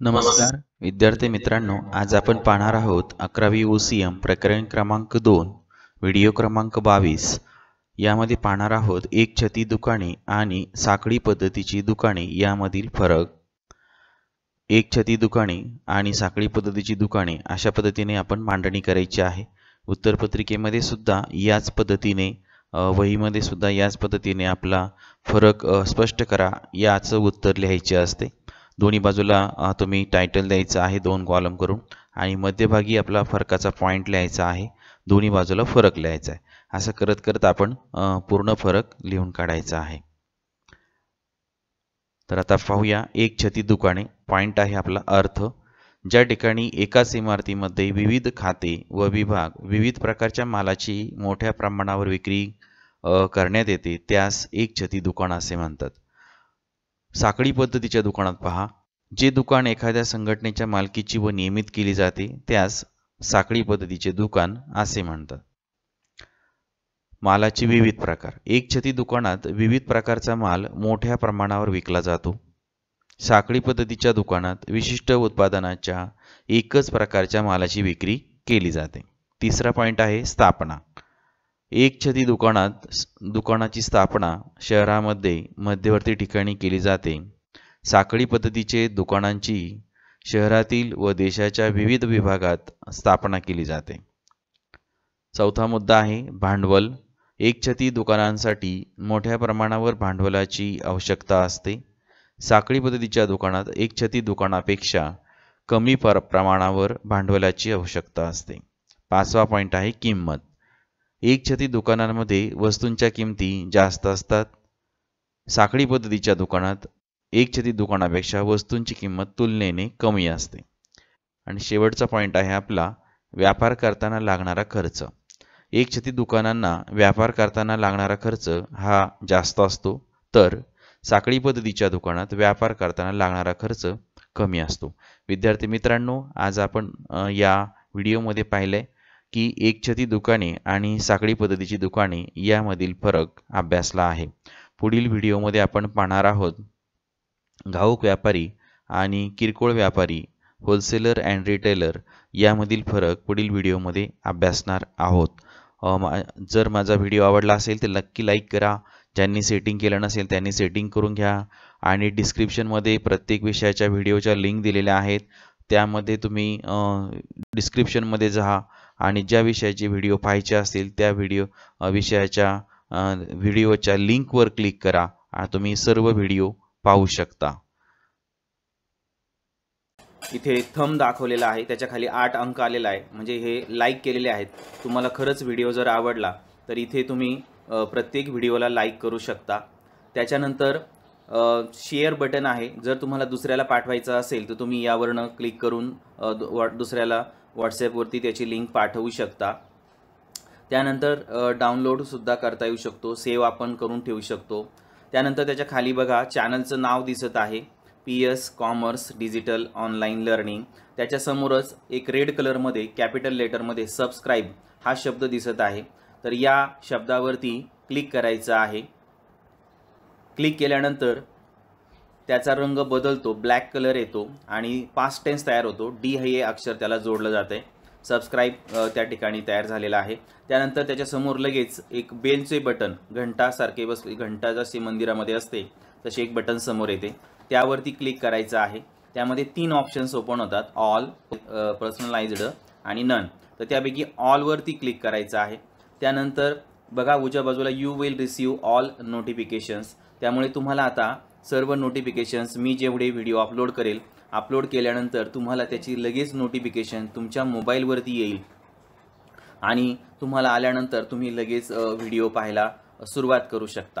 नमस्कार. विद्यार्थी मित्रांनो आज आपण पाहणार आहोत अकरावी ओ सी एम प्रकरण क्रमांक दोन व्हिडिओ क्रमांक बावीस. यामध्ये पाहणार आहोत एक छती दुकाने आणि साखळी पद्धतीची दुकाने यामधील फरक. एक छती दुकाने आणि साखळी पद्धतीची दुकाने अशा पद्धतीने आपण मांडणी करायची आहे. उत्तरपत्रिकेमध्ये सुद्धा याच पद्धतीने वहीमध्ये सुद्धा याच पद्धतीने आपला फरक स्पष्ट करा याचं उत्तर लिहायचे असते. दोन्ही बाजूला तुम्ही टायटल द्यायचं आहे दोन कॉलम करून. आणि मध्यभागी आपला फरकाचा पॉईंट लिहायचा आहे. दोन्ही बाजूला फरक लिहायचा आहे. असं करत करत आपण पूर्ण फरक लिहून काढायचा आहे. तर आता पाहूया एक छती दुकाने पॉईंट आहे आपला अर्थ. ज्या ठिकाणी एकाच इमारतीमध्ये विविध खाते व विभाग विविध प्रकारच्या मालाची मोठ्या प्रमाणावर विक्री करण्यात येते त्यास एक छती दुकान असे म्हणतात. साखळी पद्धतीच्या दुकानात पहा. जे दुकान एखाद्या संघटनेच्या मालकीची व नियमित केली जाते त्यास साखळी पद्धतीचे दुकान असे म्हणतात. मालाचे विविध प्रकार. एक छती दुकानात विविध प्रकारचा माल मोठ्या प्रमाणावर विकला जातो. साखळी पद्धतीच्या दुकानात विशिष्ट उत्पादनाच्या एकच प्रकारच्या मालाची विक्री केली जाते. तिसरा पॉईंट आहे स्थापना. एक छती दुकानात दुकानाची स्थापना शहरामध्ये मध्यवर्ती ठिकाणी केली जाते. साखळी पद्धतीचे दुकानांची शहरातील व देशाच्या विविध विभागात स्थापना केली जाते. चौथा मुद्दा आहे भांडवल. एक छती दुकानांसाठी मोठ्या प्रमाणावर भांडवलाची आवश्यकता असते. साखळी पद्धतीच्या दुकानात एक छती दुकानापेक्षा कमी प्रमाणावर भांडवलाची आवश्यकता असते. पाचवा पॉईंट आहे किंमत. एक छती दुकानांमध्ये वस्तूंच्या किमती जास्त असतात. साखळी पद्धतीच्या दुकानात एक छती दुकानापेक्षा वस्तूंची किंमत तुलनेने कमी असते. आणि शेवटचा पॉईंट आहे आपला व्यापार करताना लागणारा खर्च. एक छती दुकानांना व्यापार करताना लागणारा खर्च हा जास्त असतो तर साखळी पद्धतीच्या दुकानात व्यापार करताना लागणारा खर्च कमी असतो. विद्यार्थी मित्रांनो आज आपण या व्हिडिओमध्ये पाहिलं आहे की एकछती दुकाने आणि साखळी पद्धतीची दुकाने यामधील फरक अभ्यासला आहे. पुढील व्हिडिओमध्ये आपण पाहणार आहोत घाऊक व्यापारी आणि किरकोळ व्यापारी होलसेलर अँड रिटेलर यामधील फरक पुढील व्हिडिओमध्ये अभ्यासणार आहोत. जर माझा व्हिडिओ आवडला असेल तर नक्की लाईक करा. ज्यांनी सेटिंग केलं नसेल त्यांनी सेटिंग करून घ्या. आणि डिस्क्रिप्शनमध्ये प्रत्येक विषयाच्या व्हिडिओच्या लिंक दिलेल्या आहेत. त्यामध्ये तुम्ही डिस्क्रिप्शनमध्ये जा आणि ज्या विषयाचे व्हिडिओ पाहायचे असतील त्या व्हिडिओ विषयाच्या व्हिडिओच्या लिंकवर क्लिक करा आणि तुम्ही सर्व व्हिडिओ पाहू शकता. इथे थंब दाखवलेला आहे. त्याच्याखाली आठ अंक आलेला आहे. म्हणजे हे लाईक केलेले आहेत. तुम्हाला खरंच व्हिडिओ जर आवडला तर इथे तुम्ही प्रत्येक व्हिडिओला लाईक करू शकता. त्याच्यानंतर शेअर बटन आहे. जर तुम्हाला दुसऱ्याला पाठवायचं असेल तर तुम्ही यावरनं क्लिक करून दुसऱ्याला व्हॉट्सॲपवरती त्याची लिंक पाठवू शकता. त्यानंतर डाउनलोडसुद्धा करता येऊ शकतो. सेव्ह आपण करून ठेवू शकतो. त्यानंतर त्याच्याखाली बघा चॅनलचं नाव दिसत आहे. P S commerce digital online learning त्याच्यासमोरच एक रेड कलरमध्ये कॅपिटल लेटरमध्ये सबस्क्राईब हा शब्द दिसत आहे. तर या शब्दावरती क्लिक करायचं आहे. क्लिक केल्यानंतर त्याचा रंग बदलतो ब्लॅक कलर येतो आणि पास्ट टेन्स तयार होतो. डी हे अक्षर त्याला जोडलं जातं. आहे सबस्क्राईब त्या ठिकाणी तयार झालेला आहे. त्यानंतर त्याच्यासमोर लगेच एक बेलचे बटन घंटासारखे बस घंटा जशी मंदिरामध्ये असते तसे एक बटन समोर येते. त्यावरती क्लिक करायचं आहे. त्यामध्ये तीन ऑप्शन्स ओपन होतात. ऑल पर्सनलाइज्ड आणि नन तर त्यापैकी ऑलवरती क्लिक करायचं आहे. त्यानंतर बघा उजव्या बाजूला you will receive all notifications त्यामुळे तुम्हाला आता सर्व नोटिफिकेशन्स मी जेवढे व्हिडिओ अपलोड करेल अपलोड केल्यानंतर तुम्हाला त्याची लगेच नोटिफिकेशन तुमच्या मोबाईलवरती येईल. आणि तुम्हाला आल्यानंतर तुम्ही लगेच व्हिडिओ पाहायला सुरुवात करू शकता.